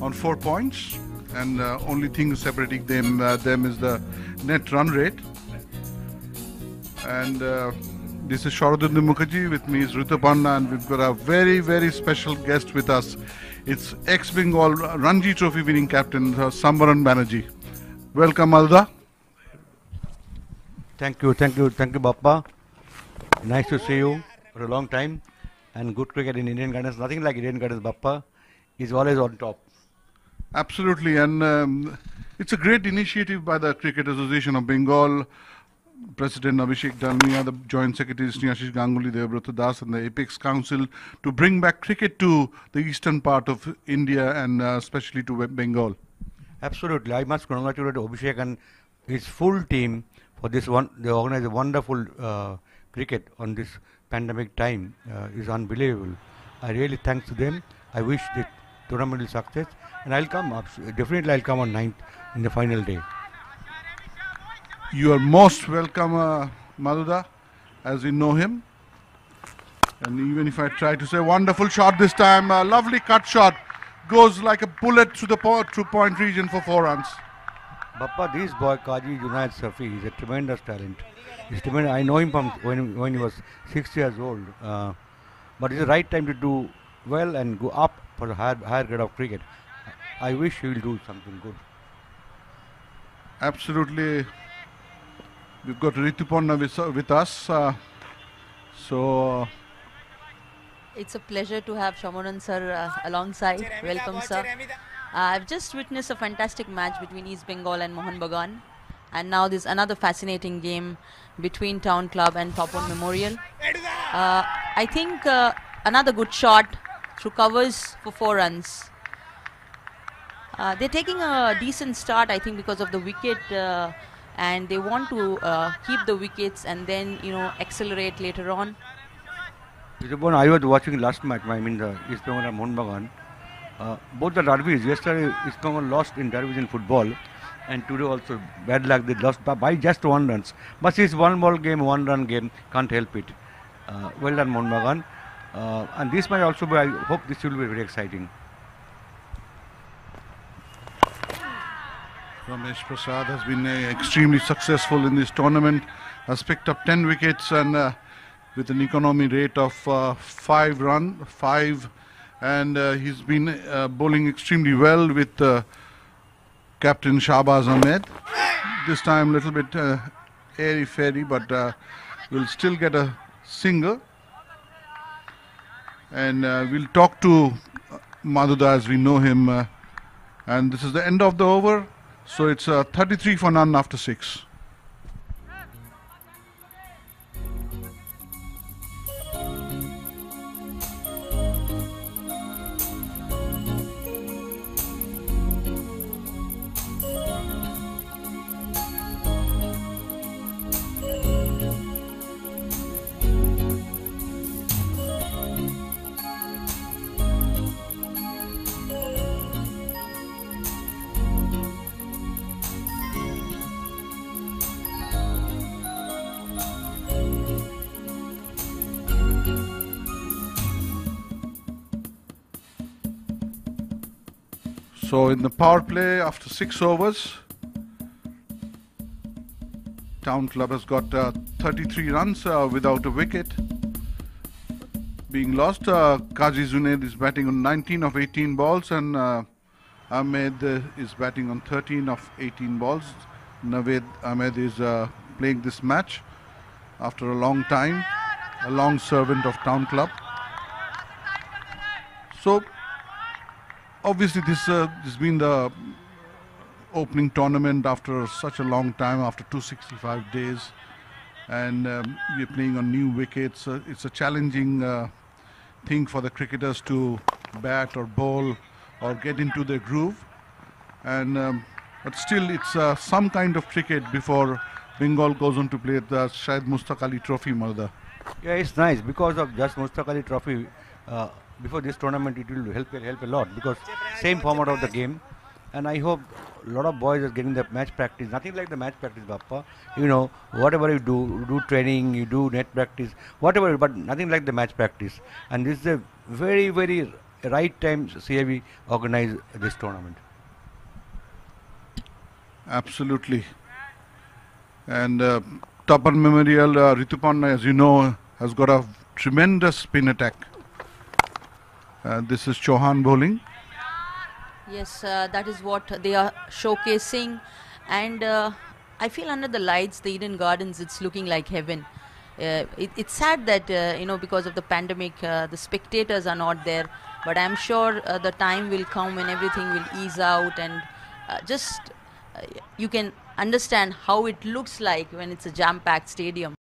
on four points, and uh, only thing separating them uh, them is the net run rate. And uh, this is Saradindu Mukherjee. With me is Rituparna, and we've got a very very special guest with us. It's ex-Bengal Ranji Trophy winning captain uh, Sambaran Banerjee. Welcome, Alda. Thank you, thank you, thank you, Bappa. Nice to see you for a long time. And good cricket in Eden Gardens. Nothing like Eden Gardens, Bappa. Is always on top. Absolutely, and um, it's a great initiative by the Cricket Association of Bengal, President Avishek Dalmiya, the Joint Secretaries Snehasish Ganguly, Debabrata Das, and the Apex Council to bring back cricket to the eastern part of India and uh, especially to Bengal. Absolutely, I must congratulate Abhishek and his full team for this one. They organized a wonderful uh, cricket on this pandemic time. Uh, is unbelievable. I really thanks to them. I wish the tournament will success, and I'll come. Up, definitely, I'll come on 9th in the final day. You are most welcome, uh, Maduda, as we know him. And even if I try to say wonderful shot this time, a lovely cut shot goes like a bullet through the po- through point region for four runs. Bappa, this boy Kazi Junaid Saifi is a tremendous talent. He's tremendous. I know him from when, when he was six years old. Uh, but it's the right time to do well and go up for the higher, higher grade of cricket. I wish he will do something good. Absolutely. We've got Rituparna with, with us. Uh, so, uh, It's a pleasure to have Shamanan sir uh, alongside. Welcome, sir. Uh, I've just witnessed a fantastic match between East Bengal and Mohan Bagan. And now there's another fascinating game between Town Club and Tapan Memorial. Uh, I think uh, another good shot through covers for four runs. Uh, they're taking a decent start, I think, because of the wicket, uh, and they want to uh, keep the wickets and then, you know, accelerate later on. I was watching last match, I mean the East Bengal and Mohun. Uh, both the derbies, yesterday East Bengal lost in derbies in football and today also bad luck they lost by, just one runs. But it's one ball game, one run game, can't help it. Uh, well done Mohun. Uh, and this might also, be, I hope this will be very exciting. Ramesh Prasad has been uh, extremely successful in this tournament, has picked up 10 wickets and uh, with an economy rate of uh, 5 run, 5 and uh, he's been uh, bowling extremely well with uh, Captain Shahbaz Ahmed. This time a little bit airy-fairy but will still get a single. And uh, we'll talk to Maduda as we know him. Uh, and this is the end of the over. So it's uh, 33 for none after six. So in the power play after six overs, Town Club has got uh, 33 runs uh, without a wicket being lost. Uh, is batting on 19 of 18 balls and uh, Ahmed is batting on 13 of 18 balls. Naved Ahmed is uh, playing this match after a long time, a long servant of Town Club. So obviously this uh, has been the opening tournament after such a long time after 265 days and um, we're playing on new wickets uh, it's a challenging uh, thing for the cricketers to bat or bowl or get into their groove and um, but still it's uh, some kind of cricket before Bengal goes on to play the Syed Mushtaq Ali Trophy Marda. Yeah, it's nice because of just Mustaq Ali Trophy. Before this tournament, it will help help a lot because same format of the game, and I hope a lot of boys are getting the match practice. Nothing like the match practice, Bappa. You know, whatever you do, you do training, you do net practice, whatever, but nothing like the match practice. And this is a very very right time CAB organize this tournament. Absolutely. And uh, Tapan Memorial, uh, Ritupan, as you know, has got a tremendous spin attack. Uh, this is Chauhan bowling. Yes, uh, that is what they are showcasing, and uh, I feel under the lights, the Eden Gardens, it's looking like heaven. Uh, it, it's sad that uh, you know because of the pandemic, the spectators are not there. But I'm sure the time will come when everything will ease out, and just you can understand how it looks like when it's a jam-packed stadium.